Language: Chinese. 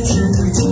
情景。